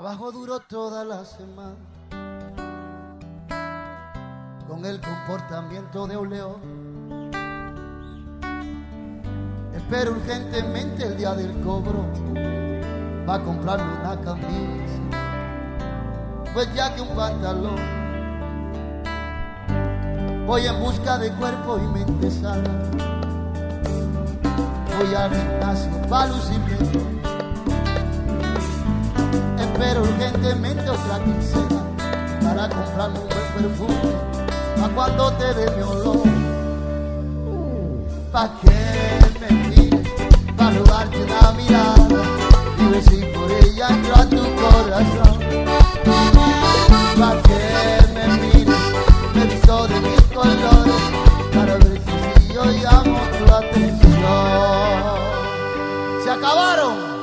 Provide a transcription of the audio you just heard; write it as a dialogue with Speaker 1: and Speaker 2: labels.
Speaker 1: Trabajo duro toda la semana con el comportamiento de un león. Espero urgentemente el día del cobro va a comprarme una camisa, pues ya que un pantalón. Voy en busca de cuerpo y mente sana. Voy al gimnasio para lucirme espero urgentemente otra quincena para comprarme un buen perfume. Pa' cuando te dé mi olor. Pa' que me mires pa' robarte una mirada y si por ella entro a tu corazón. Pa' que me mires me visto de mis colores para ver si yo llamo tu atención. Se acabaron